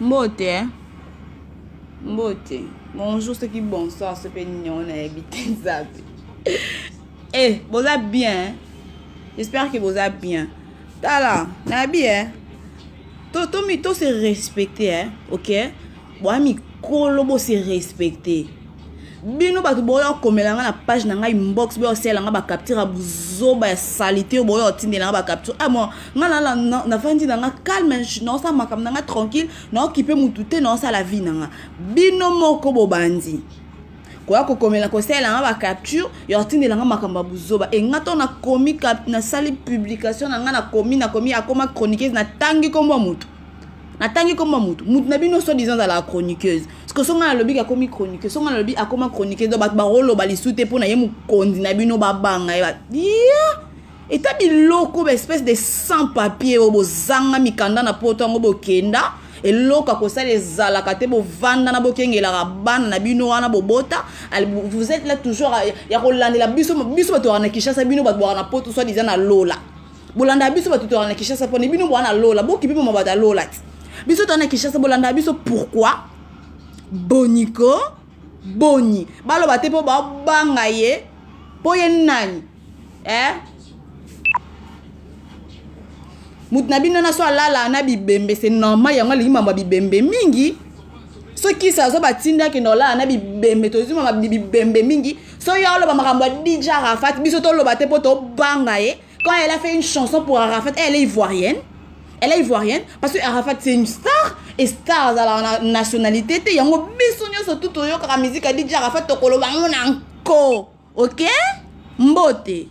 mbote eh? mbote bonjour soki bonsoir so mpe nini yango nayebi te nzambe eh boza bien eh? j'espère que boza bien tala nayebi eh? to, to, to se respecte eh? ok boya mikolo bose respecte bino bato boya okomela ngai na page na ngai inbox boya osala ngai bacapture ya buzoba ya salite oyo boya otindela ngai bacapture ah, moi ngai nafandi na ngai calme naosala makambo na ngai tranquille naokipe motu te naosala vie na ngai bino moko bobandi koya kokomela kosalela nga bacapture ya kotindela nga makambo ya buzoba e nga to nakomi nasali publication na nga nakomi nakomi akoma chroniqueuse natangi nkombo ya moto natangi komba motu motu na bino soit disant azalaka chroniqueuse parceke songa nalobi akomi chroniqueuse songa nalobi akoma chroniqueuse do bato bakoloba lisu te mpo na ye mokonzi na bino babanga ye ya eta biloko baespèce de sans papier oyo bozanga mikanda na poto yango bokenda eloko akosala ezalaka te bovanda na bokengelaka bana na bino wana bobota vous êtes là toujours ya kolandela biso biso bato waka na kinshasa bino bato bwaka na poto soit disant na lola bolanda biso bato toyaka na kinshasa mpone bino boa na lola bokipe mama bato ya lola ti biso toa na kinshasa bolanda biso pourkui boniko boni baloba te mpo babanga ye mpo ye nani eh? moto na bino na so alala na bibembe se normal yango alingi mambo ya bibembe mingi soki sazo batinda akende olala na bibembe tozwi mama bibembe mingi so yo oloba makambo ya dija rafat biso toloba te mpo tobanga ye Quand elle a fait une chanson pour Arafat, elle est ivoirienne. Elle est ivoirienne parce que Arafat c'est une star et star azalaka na nationalité te yango biso nyonso tu toyokaka miziki ya dj Arafat tokoloba yango na nko ok mbote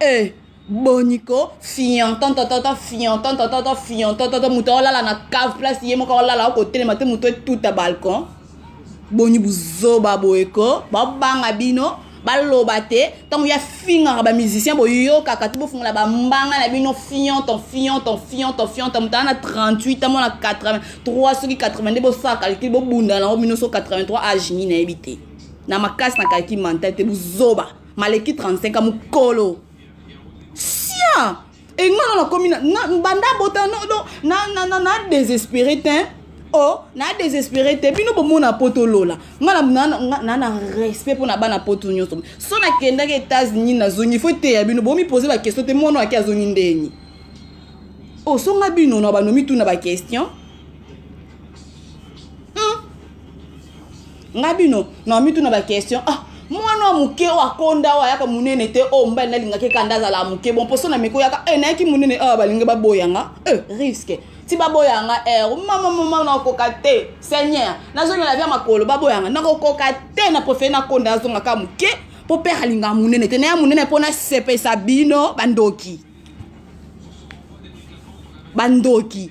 eh. boniko fiantantatata fiantantatata fiantantatata moto aolala na cave place ye moko aolala akotelema te moto etuta balcon boni buzoba boye ko babanga bino baloba te ntango ya fingaka bamusicien boyokaka ti bofungola bambanga na bino fionton fionton fionton fionton motala na 38 amo na 83 soki 82 bosala calcule bobunda nango bino so 83 age nini nayebi te na makasi na calcule mental te bozoba maleki 35 a mokolo sia et nga na komi na banda bota no do na na na na désespéré tein oh na désespéré te bino bomona poto lola nga na na na, na respect pona bana poto nyonso so na kendaki États-Unis na zongi faut te ya bino bomi poser ba question te mwana waki azongi ndeni osonga oh, bino na banomi tuna ba question hmm? nga bino na mituna baquestion ah mwana moke oyo akonda oyo ayaka monene te oyo oh, mobali nalingaki ekanda azala moke bon mposo na meko yaka e nayaki monene awa ah, balingi baboya nga e eh, riske ti baboya nga e eh, mama mama nakokoka te seigneur nazongela vya makolo baboya nga nakokoka te na prefere nakonda azonga ka moke mpo pere alinga monene te naya monene mpo nasepesa bino bandoki bandoki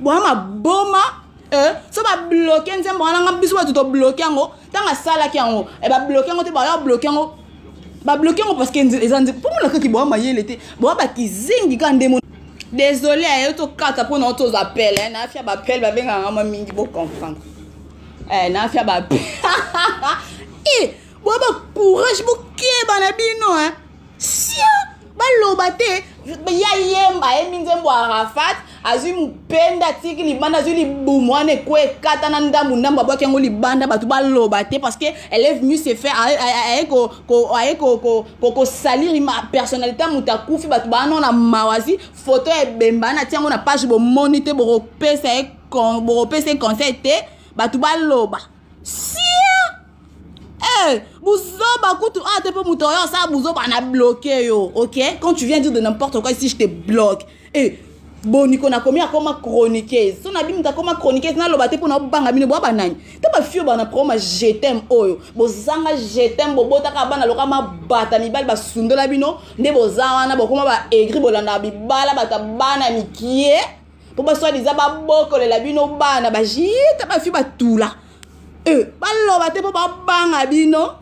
boya maboma eh, so babloke nzembo wana nga biso bato tobloke yango ntango asalaki yango eh, babloke yango te baya bloke yango babloke yango parce que eza nzembo mpo mona kaki boya mayele te boya bakizengi ka ndemo désolé ayo eh, tokata mpo na yo toza pele eh, nafia bapele babengaka ngama mingi bocomprendre eh, nafia bapele boya ba courage bokeba na bino hein sia baloba te ya yemba ayembi nzembo ya arafat azwi mopenda atiki libanda azwi libumu wana ekwe ekata na ndambu ndambu abwaki yango libanda bato baloba te parce que elle est venue se faire aye kosaliri personnalité ya moto akufi bato baano na mawazi foto ya ebemba na ti yango na page bomoni te bokopesa ye conseil te bato baloba si Hey, eh, buzoba kutu ah te pe moto oyo ça buzoba na bloqué yo ok quand tu viens dire de n'importe quoi ici je te bloque et eh, boniko nakomi akoma chroniqueuse so nabi moto akoma chroniqueuse naloba te mpo na obanga bino boya banani to bafio bana proma jetem oyo bozanga jetem bobotaka bana loka mabata mibali basundola bino nde boza wana bokoma baegri bolandaka bibala bata bana mikie mpo baswadiza babokolela bino bana bajita bafio batula ba eh, baloba te mpo babanga bino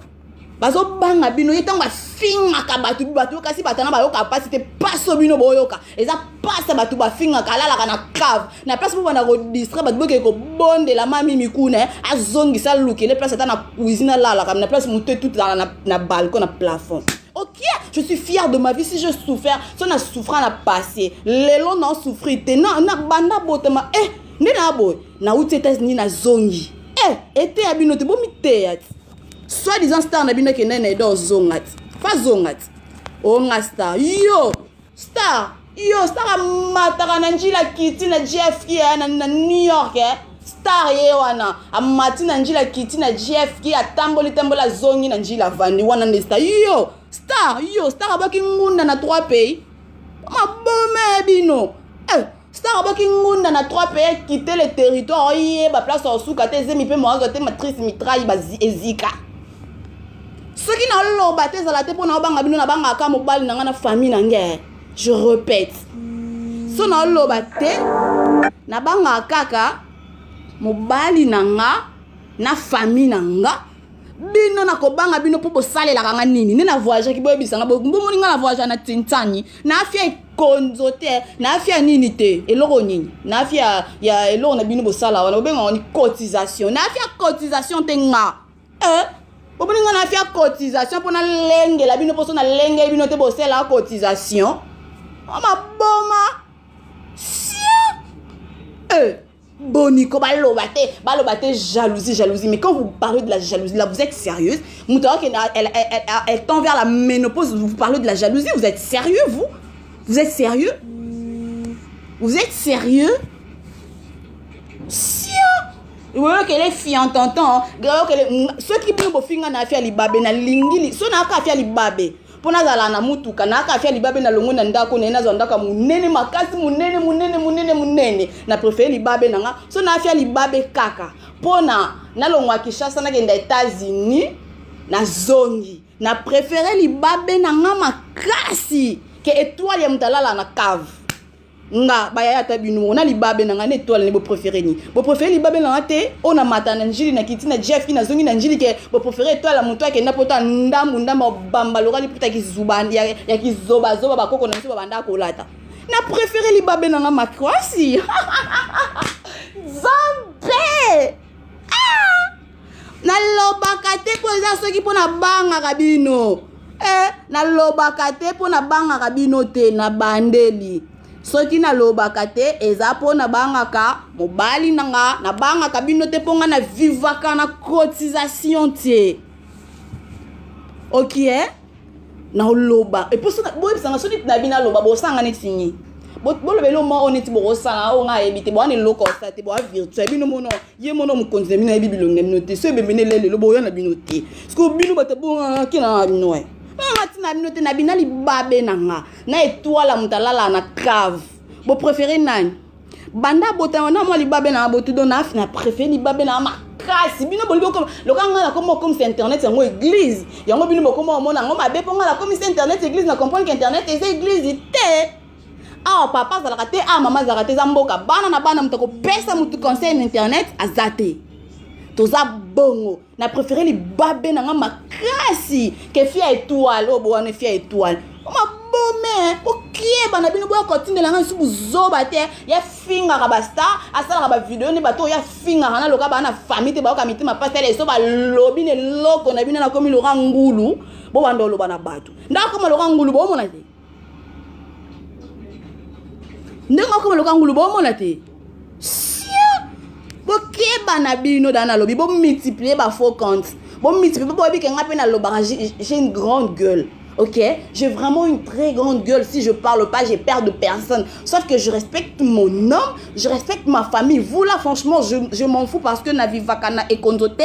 bazobanga bino ye ntango bafingaka bato bato kasi bato wana bayoka mpasi te paso bino boyoka eza pasa bato bafingaka alalaka na cave na place mpo banda kodistre bato bokei kobondela mami mikuna eh, azongisa lukele place ata na cuisine alalaka na place moto etutana na, na balcon na plafond ok je suis fière de ma vie si je souffert so na souffra na passé lelo na osouffrir te na, na banda botama e eh, nde na boye nauti etats-unis nazongi eh, eteya bino te bomiteya ti soit disant star na bino ekendai na edo ozonga ti fazonga ti onga oh, star yo star yo star amataka na njila kiti na jfk eh, na, na new york eh? star ye wana amati na njila kiti na jfk atamboli tamboli azongi na njila avandi wana nde star yo star yo star abwaki ngunda na trois pays mabome bino eh. star aboki ngunda na 3 pays kite le territoire oyeba place osuka te ezemi mpe moazwa te matrice mitrai ezika soki naloba te ezala te mpo naobanga bino nabangaka mobali na ngai na famille na ngai je repète so naoloba te nabangaka kaka mobali na nga na famille na nga bino nakobanga bino mpo bosalelaka nga nini nde na voyageaki boyebisa nga bomoni nga na voyage na tintani na afia ekonzo te na afia nini te eloko nini na afia ya eloko na bino bosala wana bobengaka ni cotisation na afia cotisation te nga eh? bomoni nga na afia cotisation mpo nalengela bino mposo nalengeli bino te bosalelaka cotisation maboma sien eh. boniko baloba te baloba te jalousie jalousie mais quand vous parlez de la jalousie là vous êtes sérieuse moto ayoki elle, elle, elle, elle tend vers la ménopause vous parlez de la jalousie vous êtes sérieux vous vous êtes sérieux vous êtes sérieux sia oyokele fi en tentant oyokele soki bino bofinga na afia libabe nalingi so nayaka afia libabe mpo nazala na motuka nayaka afya libabe na longo na ndako na ye nazwa ndako ya monene makasi monene monene monene monene na prefere libabe na nga so na afya libabe kaka mpo na nalongwa kinshasa nakenda états-unis nazongi na prefere libabe na nga makasi ke etoile ya moto alala na cave nga bayaya ata bino moko na libabe na ngai na etoile ne boprefere ni boprefere libabe na nga te oyo na mata na njili na kiti na jeff ki nazongi na njili ke boprefere etoile ya moto akenda mpo ta ndambu ndambu obamba lokali mpo ta kizuba ya, ya kizobazoba bakoko na biso babanda kolata na prefere libabe na nga makwasi zambe ah! nalobaka te mpo eza soki mpo nabangaka bino e nalobaka te mpo nabangaka bino te na bandeli soki nalobaka te eza mpo nabangaka mobali na nga nabangaka bino te mpo nga na vivaka na cotisation te okie okay, eh? naoloba eposo boyebisanga soki na bino aloba bosanga neti nini bolobeli oma oyo neti bokosala oyo ngai ayebi te bowana eloko osala te boa virtuel bino mono ye mono mokonzi na bino ayebi bilongi na bino te so ebembene lelelo boya na bino te siko bino bato bongaki na bino e nanga ntina na bino te na bina libabe na nga na etwala moto alala na cave bopréféré nani banda abotama na mwa libabe na abotudo na na préfère libabe na makasi bino bolingi okoma loka ngai nakoma okomisa internet yango église yango bino bokoma omona yango mabe mpo ngai nakomisa internet église na comprendre que internet eza église te awa ah, papa azalaka te awa ah, mama azalaka te eza mboka bana na bana moto akopesa motu conseil na internet aza te toza bongo na préféré libabe na nga makasi ke fi ya étoile oyo bowana fi ya étoile bome bokieba na bino boya kotindela ngai lisusu buzoba te ya fingaka bastar asalaka bavideo nde bato oyo ya fingaka na loka baa na famille te bayoka mitema mpasi tala eso balobi na eloko na bino nakomi loka ngulu bobanda oloba na bato ndakoma loka ngulu bomona te ndenge okoma loka ngulu bomona te sia bokeba na bino da nalobi bomultiplie bafaux compte bomultiplie po boyebi ke nga mpe nalobaka j'ai une grande gueule ok j'ai vraiment une très grande gueule si je parle pas j'ai peur de personne sauf que je respecte mon homme je respecte ma famille vous là franchement je, je m'en fous parce que na vivaka na ekonzo te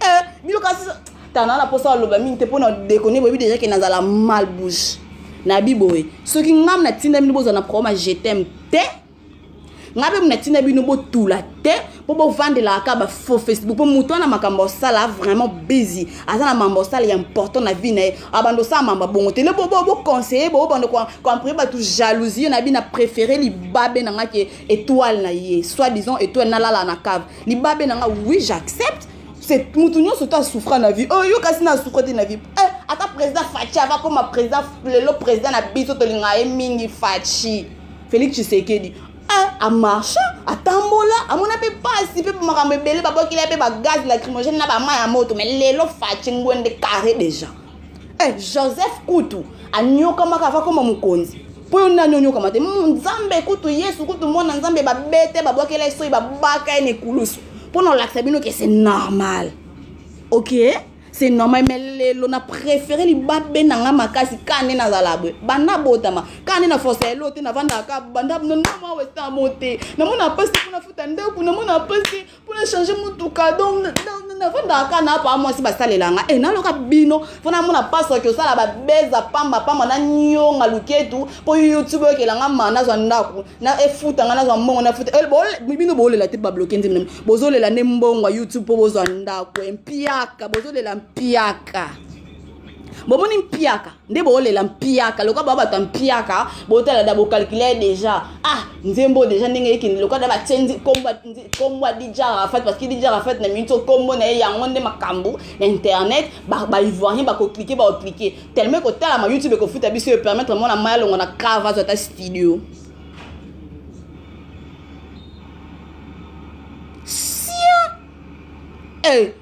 eh, bino kasi tana na posa aloba mingi te mpo na dekone boyebi deja ke nazala mal bouche na biboye soki ngai natinda bino bozala na problème ya jetem te ngai mpe natinda bino botula te mpo bovandelaka kaka bafaux facebook mpo moto wana makambo osala vraiment busy aza na mambo osala ya important na vie na ye abanda osala mambo abongo te lebo boconseille bobanda koamprie bato jalousie na bino na préféré libabe na ngai ke étoile na ye soit disant étoile nalala na cave libabe na nga oui j'accepte c'est mutu nyonso to asouffra na vie oyo oh, kasi na asouffra te na vie eh, ata président faci ava koma président lelo président na biso tolinga ye mingi faci félix tshisekedi eh, amarcha atambola amona mpe mpasi mpe makambo ebele babwakeli ya mpe bagaz lacrymogène na bama ya moto mai lelo faci ngwende carré déjà eh, joseph kutu anyokamaka ava koma mokonzi mpo yo nani onyokama te hmm, nzambe kutu yesu kutu mwana nzambe babete babwakela ye soki babaka ye na ekulusu mpo na olakisa bino ke c'est normal ok c'est normal mais lelo na préféré libabe na nga makasi ka nde nazala boye banda botama ka nde na force ya elo te navandaka banda nomama westamo te namona mpasi kuna futa ndako namona mpasi mpo na change motuka donc nafandaka kaka na papa mwasi basalela nga e eh, naloka bino mpo namona mpasi oki osala babeza pamba pamba na nionga luketu mpo youtube oyokela nga ma nazwa ndako na efuta nga nazwa mbongo nafuta eh, bino boolela te babloke nzembe bozolela nde mbongo ya youtube mpo bozwa ndako eh, mpiaka bozolela mpiaka bomoni mpiaka nde boolela mpiaka lokola bao bato ya mpiaka botala da bokalkile deja ah nzembo deja ndenge ekende lokola da batie nkombo ya dj arafat parce que dj arafat na miniti nkombo na ye yango nde makambo na internet baivoirien bakoklike baoklike tellement ekotala ma youtube ekofuta biso epermettre mwana maya longo na cave azwa ata studio sia hey. Eh,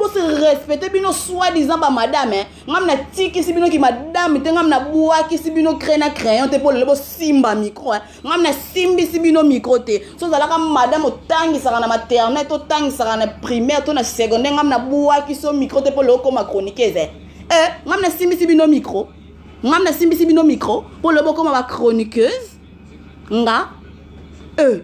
bose respecte bino soit disant ba madame eh. ngam na tikisi bino ki madame te ngam na buakisi bino craye na crayon te mpo lelo bosimba micro eh. ngam na simbisi bino micro te so ozalaka madame otangisaka na maternel to otangisaka na primaire to na secondaire ngam na buakisi yo micro te mpo lelo okoma chroniqueuse eh. eh, ngam na simbisi bino micro ngam na simbisi bino micro mpo lelo bokoma ba chroniqueuse nga eh.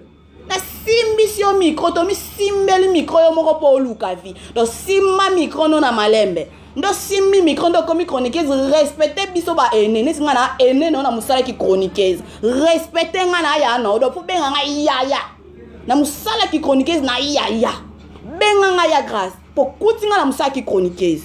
nasimbisi yo mikro tomisimbeli mikro yo moko mpo oluka vi tosimba mikro no na malembe ndo simbi micro ndo okomi chroniqueuse respecte biso ba ene neti ngai na ene nao na mosalaki chroniqueuse respecte ngai na ya nao do mpo benga ngai yaya na mosalaki chroniqueuse na yaya benga ngai ya grâce mpo kuti ngai na mosalaki chroniqueuse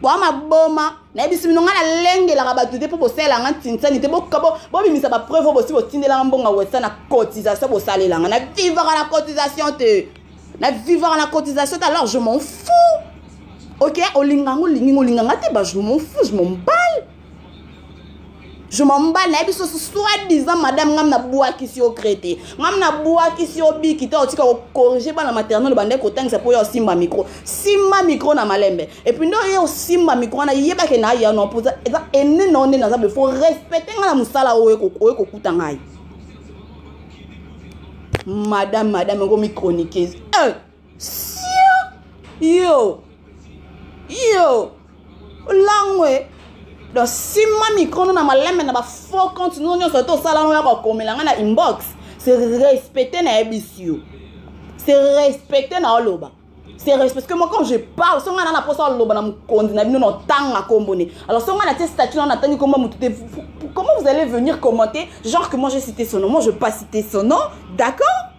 bwa maboma nayebisi bino ngai nalengelaka bato te mpo bosalelanga ntinsani te bobimisa bapreuve oyo bosi botindelanga mbongo ya wesa na cotisation bosalelanga na vivaka na cotisation te na vivaka na cotisation te alors je m'en fou ok olinga yango olingi nga olinga nga te ba je m'en fou je m'en bale je m'en bats nayebi soso soit disant madame ngam nabwakisi yo crete ngam nabwakisi yo biki to otika kocorrige bana maternel bande kotangisa mpo ya osimba micro simba micro na malembe epuis nde oye osimba micro wana yebake na aya no mpoza eza ene na onde naza befo respecte ngai na mosala oyo oye kokuta ngai madame madame ekomi chroniqueuse eh! sia yo yo olangwe donc sima micro no na malembe na bafaux compte no nyonso to osala no ya kokomela ngai na inbox se respecte nayebisi yo se respecte na oloba se respecte moi quand je parle so ngai na na mposa oloba na mokonzi na bino na otanga nkombo ne alors so ngai na tie statut na natangi nkombo motu te comment vous allez venir commenter genre que moi j'ai cité son nom moi je pas cité son nom d'accord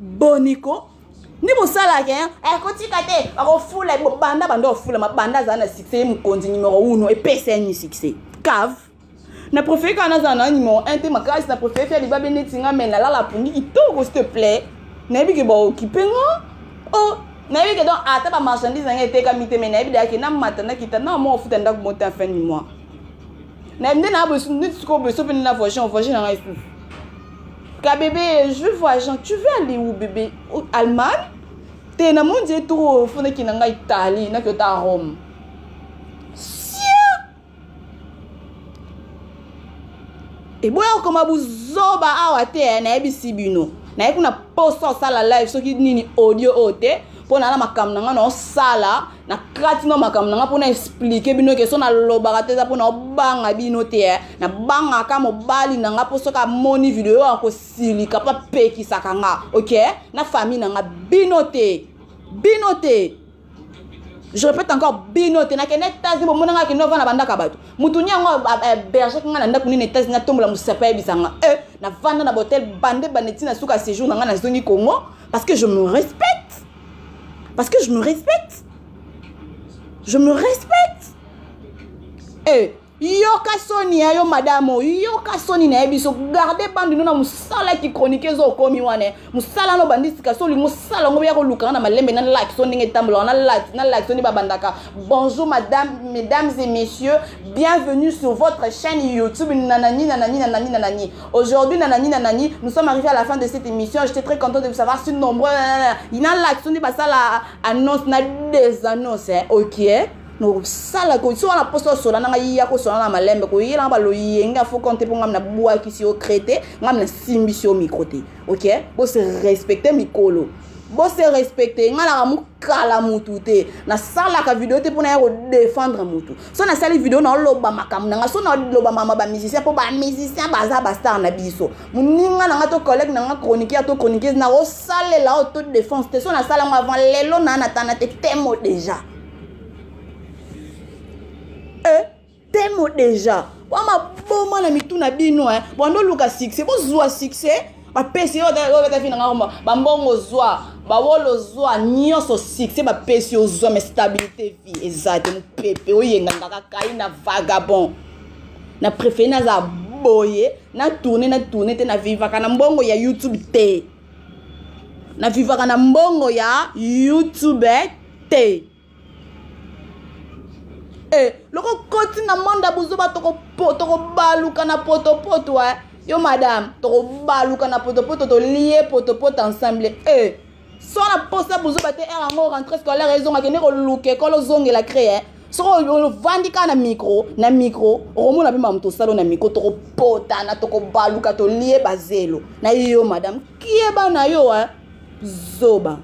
boniko nde bosalaka eh, akotika te akofula banda banda ofulama banda azala na succès ye mokonzi numero uno epesa ye ni succès cave na préféré kaka nazala na numero 1 te makasi na préféré fia libabe neti nga mai nalala pongi kitoko s'il te plaît nayebi ke baokipe nga o oh, nayebi ke donc ata bamarchandise na nga etekami te mai nayebi dayake namata nakita na mwa ofuta ndako mote en fin du mois nde na nde sikoyo boso mpe nde na voyage en voyage na ngai susu Ka bébé, je veux voir Jean. Tu veux aller où bébé Allemagne T'es dans mon dieu trop. Faut qu'il n'en Italie, n'a que ta Rome. eboya okoma buzoba awa te eh, nayebisi bino naye kuna posa osala live soki nini audio oyo te mpo na na makambo na ngai naosala na krati no makambo na ngai mpo na explike bino ke so nalobaka te eza mpo naobanga bino te eh. nabangaka mobali na ngai mpo soki amoni video akosilika mpo apekisaka nga ok na famille na ngai bino te bino te je répète encore bino te nakende etasi bomona ngai akende ovanda bandaka bato motu ni yango bergeke ngai na ndako nini etasi natombola mosapi ayebisa nga e eh, navanda na bahotel bande bande ntina suka séjour na ngai nazongi congo parce que je me respecte parce que je me respecte je me respecte eh yoka soni ya yo madame oyo yoka soni na ye biso garde bande no na mosala kicronike eza okomi wana eh. mosala no bandi sika so olingi osala yango boya kolukanga na malembe na laki so ndenge etambolaka na laki na laki so nde babandaka bonjour madame mesdames et messieurs bienvenue sur votre chaîne youtube nanani nanani nanani nanani Aujourd'hui, nanani, nanani, nous sommes arrivés à la fin de cette émission. J'étais très content de vous savoir si nombreux. Il y a là qui sont pas ça la annonce, na des annonces, hein, ok. nosala koso wana mposo osola na ngai ya kosola na malembe koyela ba loyenge afo konte mpo ngai na bwakisi yo krete ngai na simbisi yo mikro te ok bose respecte mikolo bose respecte ngai naka mokala motu te nasalaka video te mpo na ya kodefendre motu so nasali video naoloba makambo na ngai so naloba mama bamusicien mpo bamusicien baza bastar na biso moninga na ngai to collègue na ngai chroniqueur to chroniqueuse nakosalela oyo to défense te so nasala yango avant lelo naa natana te temo déjà e temo déjà po maboma na mitu na bino e bando oluka succès bozwa succès bapesi yo obeta vi na nga koma bambongo ozwa bawolo ozwa nyonso succès bapesi ozwa ma stabilité vie eza te mopepe oyengangaka kai na vagabond na préféré naza boye na tourne na tourne te na vivaka na mbongo ya youtube te na vivaka na mbongo ya youtube te Eh, loko koti na monde ya buzoba tokobaluka na potopoto eh. yo madame tokobaluka na potopoto tolie potopoto ensemble eh. so na posa buzoba te ere yango rentre scolaire ezongaki nde koluka ekolo ozongela cree eh. soki ovandi kaka na mikro na mikro okomona mpe mamoto osalo na mikro tokopotana tokobaluka tolie bazelo na yo madame kieba na yo eh. zoba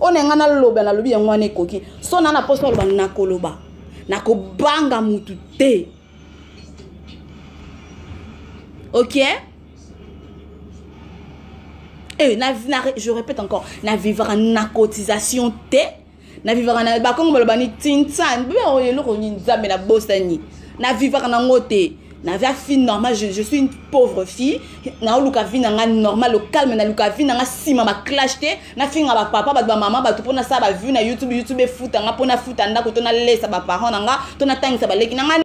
oyo na ngai naloba nalobi yango wana ekoki so na na mposa oloba nakoloba nakobanga mutu te ok eh, na, na, je répète encore na vivaka na cotisation te na vivaka na bakongo baloba ni tinsan bebe oyo eloko nini nzambe na bosani na vivaka nango te na vie fille normale je, je suis une pauvre fille naoluka vie na ngai normal calme naluka vie na ngai nsima baclash te nafinga bapapa bato bamama bato mpo nasala bavue na youtube youtube efuta ngai mpo nafuta ndako to nalesa baparent na ngai to natangisa baleki na ngai